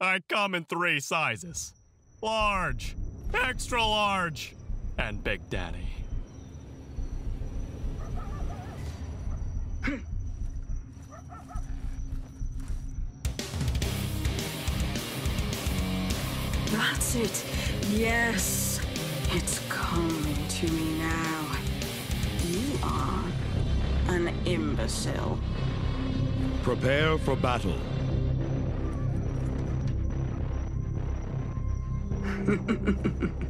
I come in three sizes large, extra large, and Big Daddy. That's it. Yes. It's coming to me now. You are an imbecile. Prepare for battle.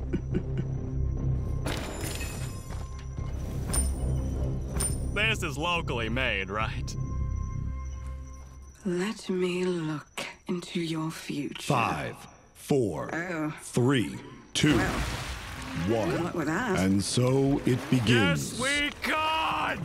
This is locally made, right? Let me look into your future. Five, four, Oh. three, two, one. Good luck with that. And so it begins. Yes, we can!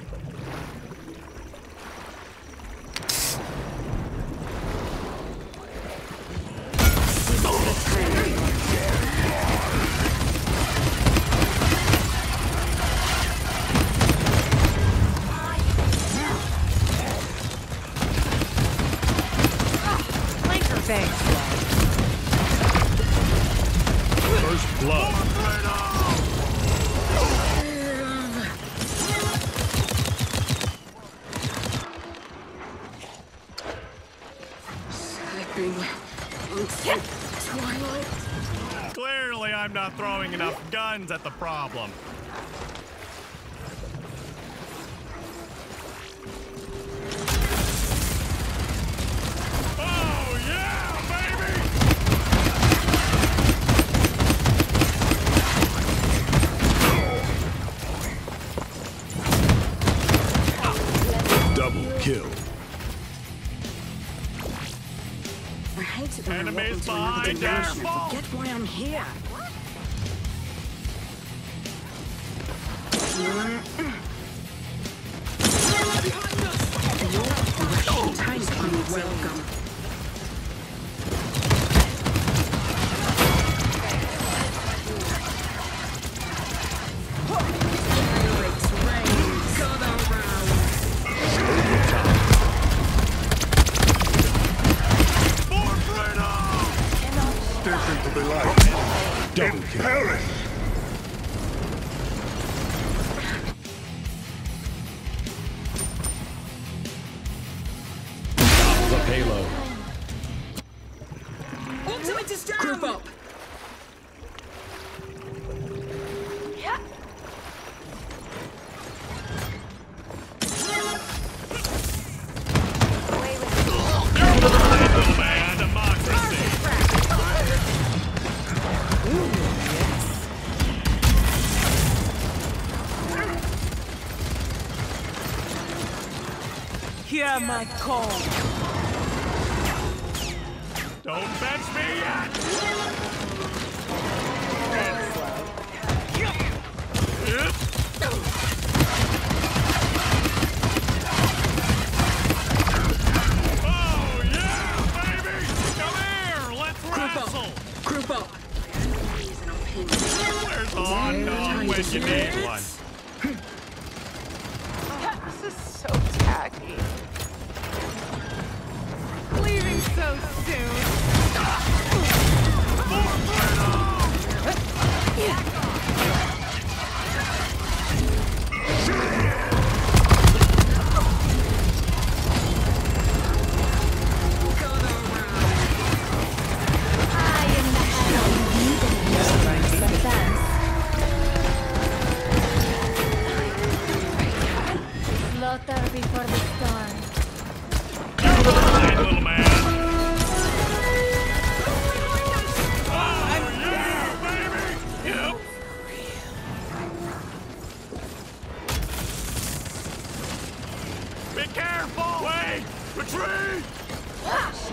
Throwing enough guns at the problem. Freedom! Step into the light. Double kill. Perish!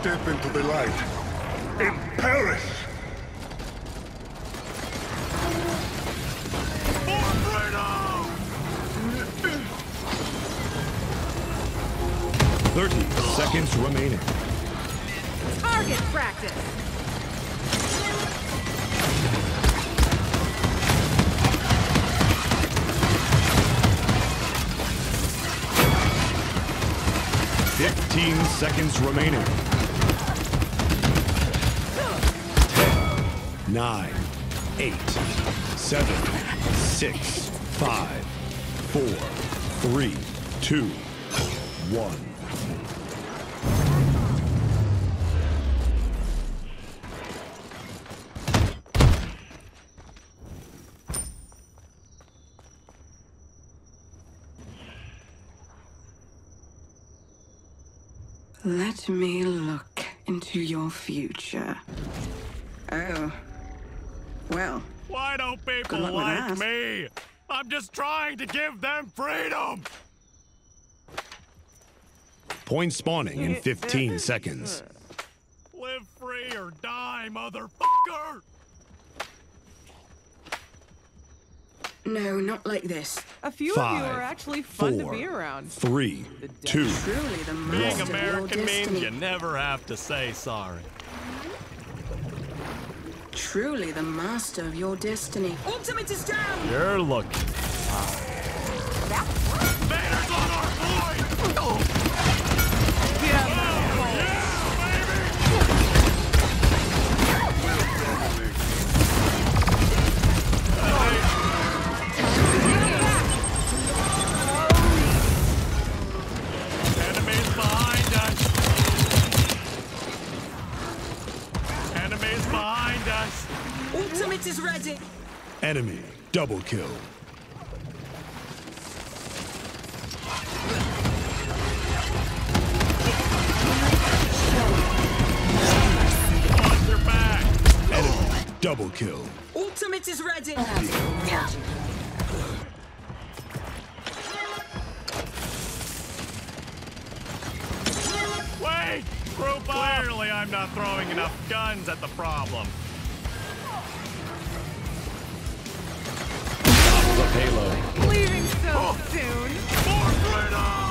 Step into the light. And perish! For freedom! Thirty seconds remaining. Target practice. Fifteen seconds remaining. Nine, eight, seven, six, five, four, three, two, one. Let me look into your future. Oh. Well, Why don't people luck with like me? I'm just trying to give them freedom. Point spawning in 15 seconds. Live free or die, motherfucker. no, not like this. A few of you are actually fun four, to be around. three, two, Truly the Being master of your American means destiny. you never have to say sorry. Truly the master of your destiny. Ultimate is down! You're looking. Vader's on our point! Yeah, Ultimate is ready! enemy double kill. Watch your back! Enemy double kill. Ultimate is ready! Wait! Group up! Clearly I'm not throwing enough guns at the problem. The payload. leaving so soon. More freedom!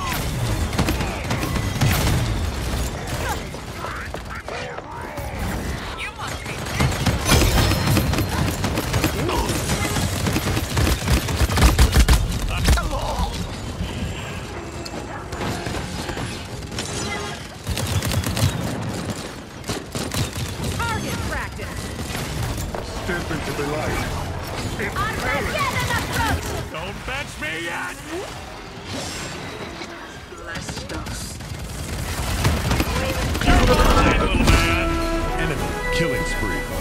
You must be Target practice. Step into the light. Don't fetch me yet! Blessed us. Fine, little man! Enemy killing spree.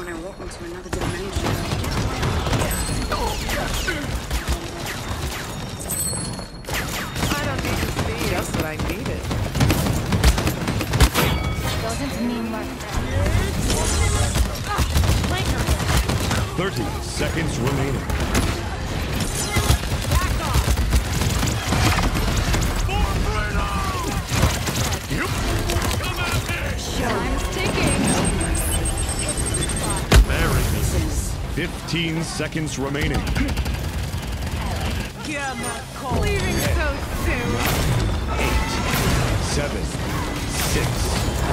When I walk into another dimension. I don't need to see. Just what I needed. Doesn't mean much. 30 seconds remaining. 15 seconds remaining. Leaving so soon. Seven, six,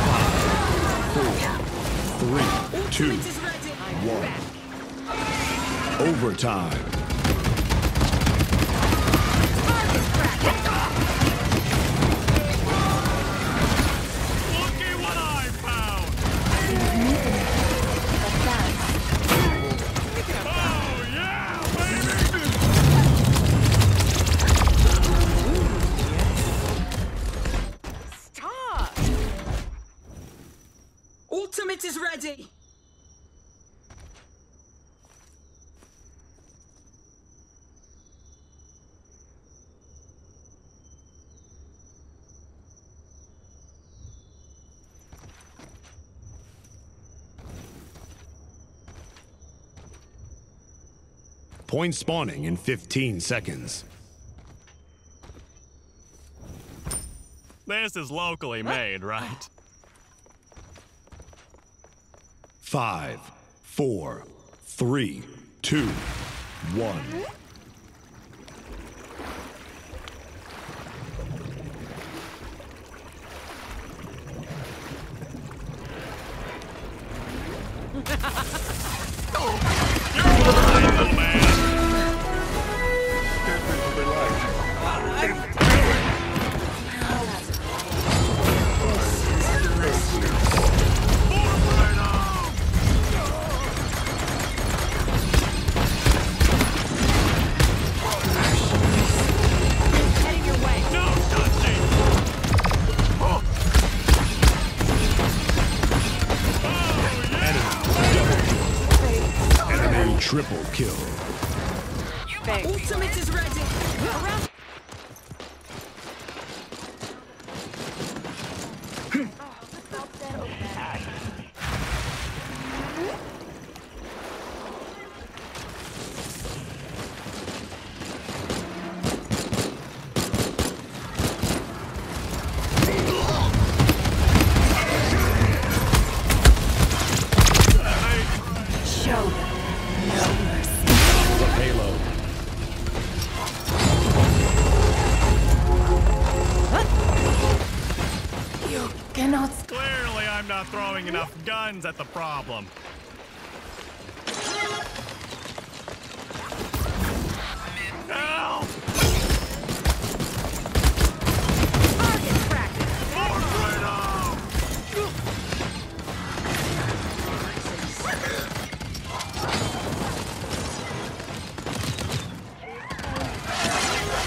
five, four, three, two, one. Overtime. Point spawning in 15 seconds. This is locally made, right? Five, four, three, two, one. Hmph! Throwing enough guns at the problem. Help! Target practice. Tornado!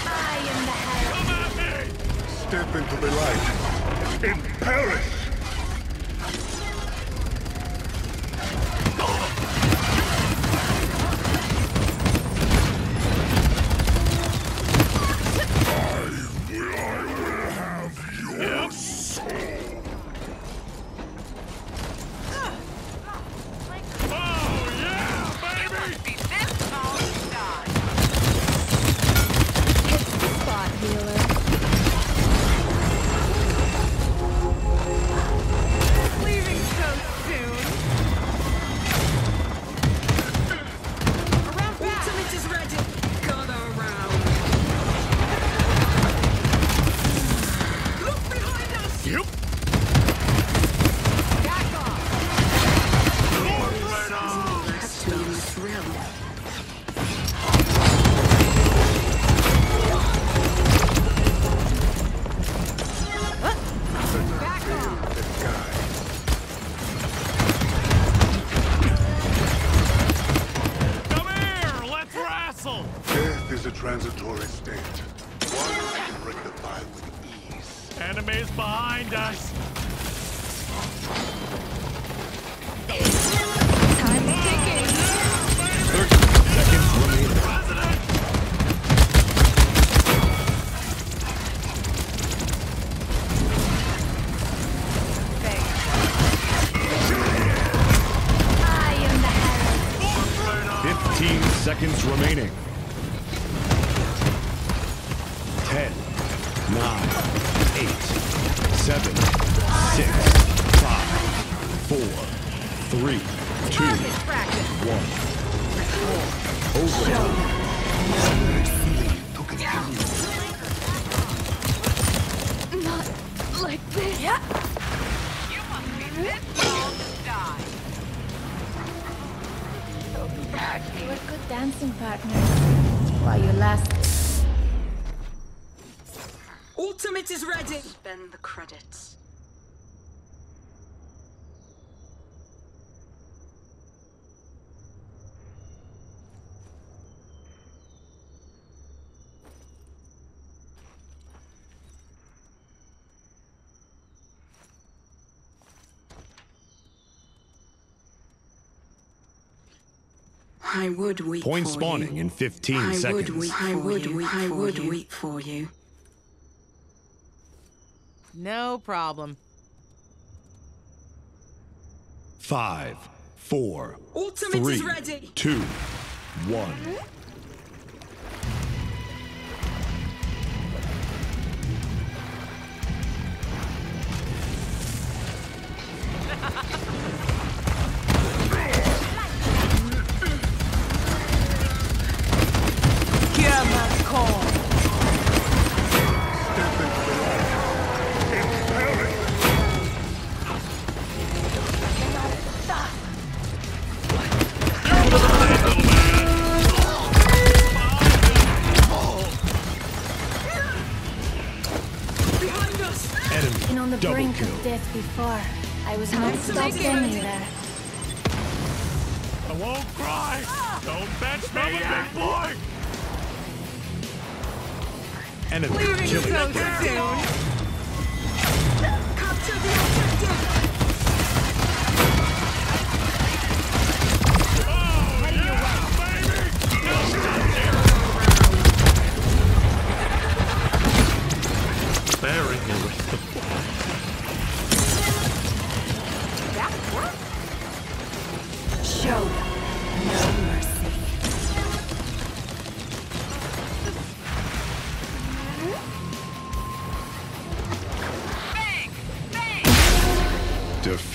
I am the hell. Come at me! Step into the light. And perish. 9, 8, 7, 6, 5, 4, 3, 2, Target practice. 1. Overtime. Not like this. Yeah. We're good dancing partners. While you last. Ultimate is ready. Spend the credits. I would weep Point spawning you. in 15 I would seconds. weep. I would weep. I would weep for you. No problem. Five, four, Ultimate three, is ready. two, one. brink kill. of death before. I was not stopped there. I won't cry! Don't bench me, big boy! Enemy Leaving killing so spree. soon. Oh,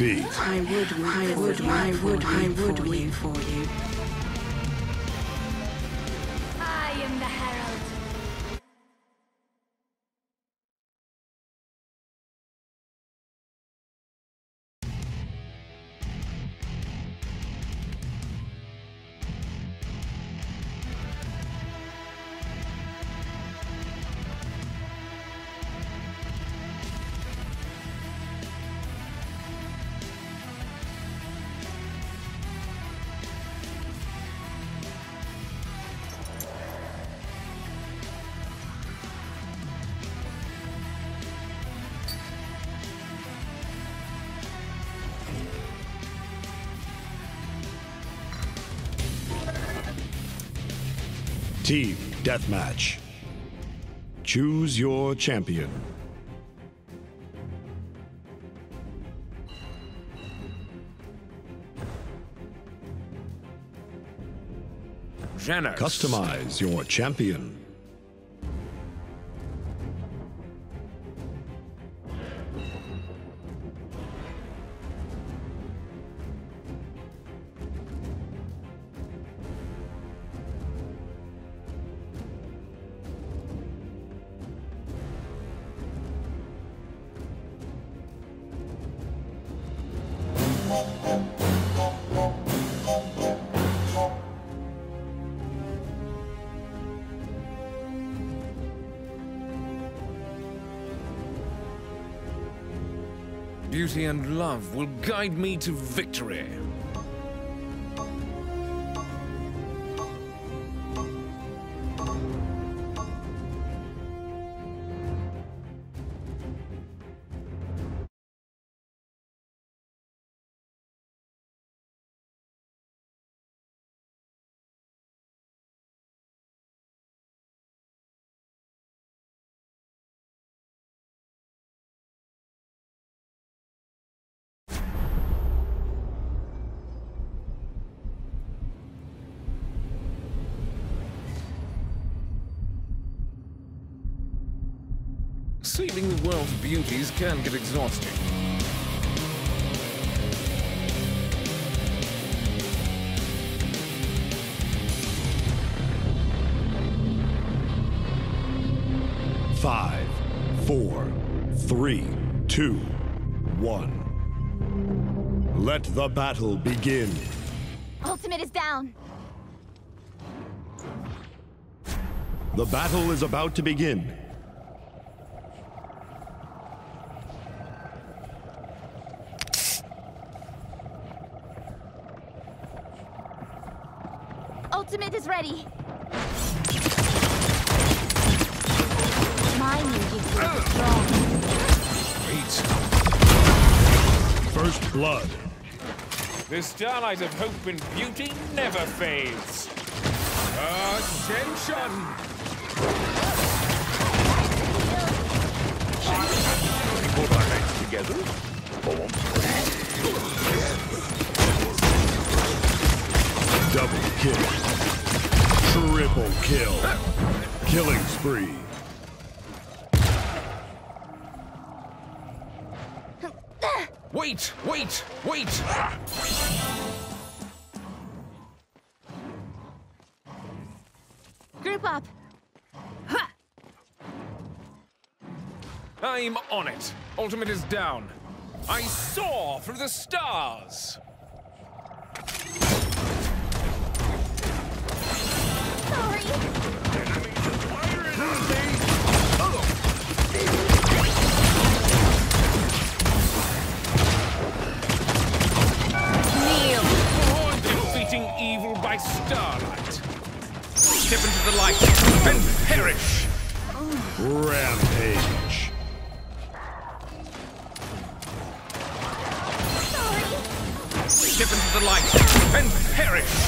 Defeat. I would, I would, I would, I would wait for you. Team Deathmatch. Choose your champion. Jenos. Customize your champion. Beauty and love will guide me to victory. Saving the world's beauties can get exhausting. Five, four, three, two, one. Let the battle begin. Ultimate is down. The battle is about to begin. Ultimate is ready. Mine gives you a strong. Great. First blood. The starlight of hope and beauty never fades. Ascension! Put our heads together. Double kill. Triple kill. Killing spree. Wait, wait, wait! Group up. I'm on it. Ultimate is down. I soar through the stars. Starlight. Step into the light and perish. Rampage. Step into the light and perish.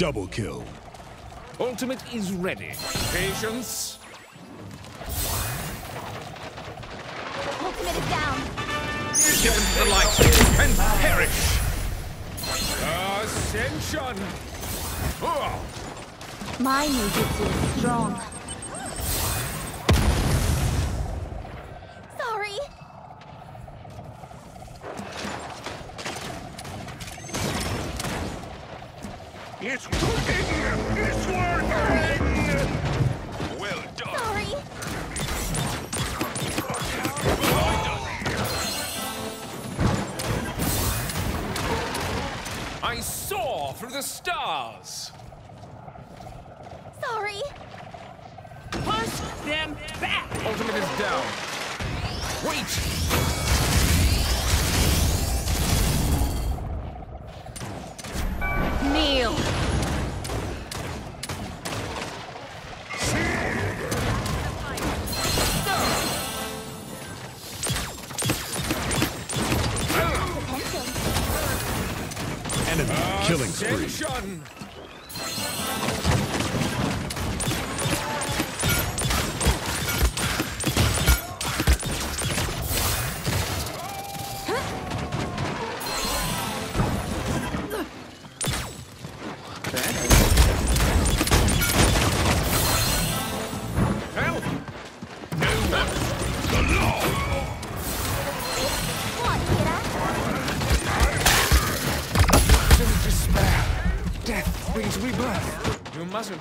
Double kill. Ultimate is ready. Patience. Ultimate is down. Step into the light and perish. Ascension. My ninjutsu is strong.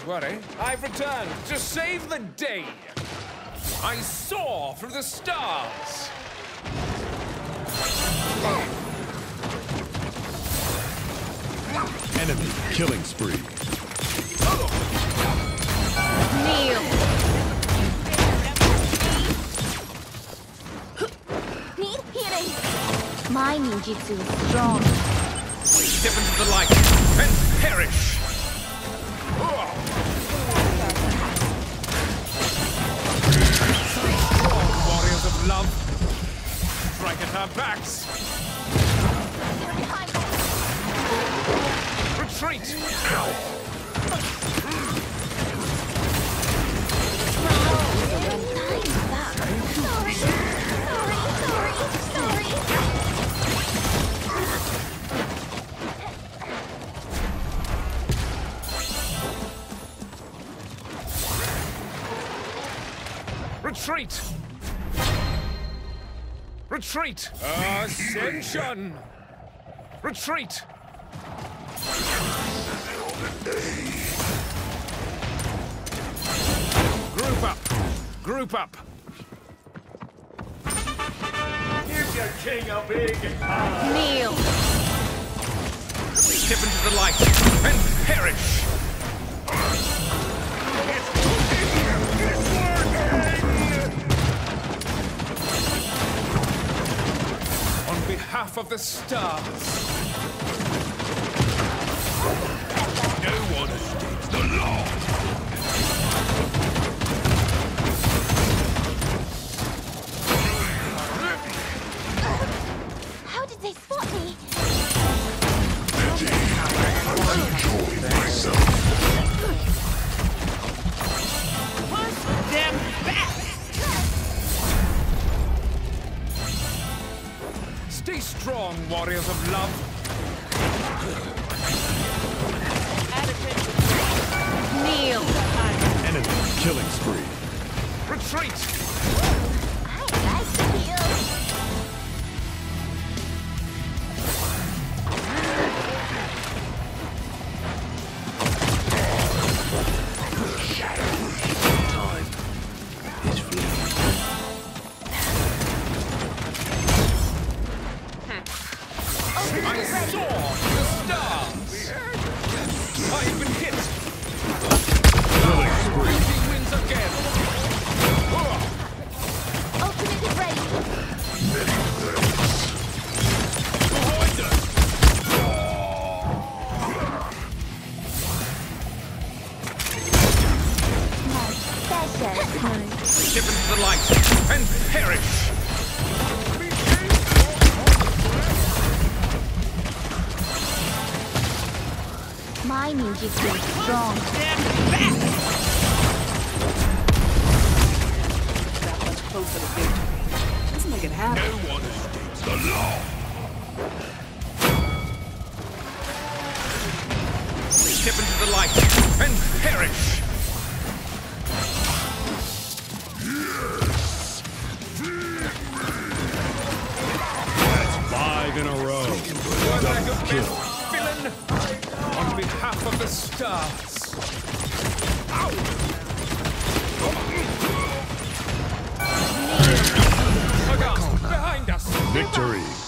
Worry. I've returned to save the day. I soar through the stars. Enemy killing spree. Kneel. Need healing. My ninjutsu is strong. Step into the light and perish. Love. Strike at our backs. Retreat. Sorry. Retreat. Retreat. Ascension. Retreat. Group up. Group up. Here's your king a big Kneel. Step into the light and perish. On behalf of the stars. in a row. Double kill. Villain, on behalf of the stars. Ow! Behind us. Victory.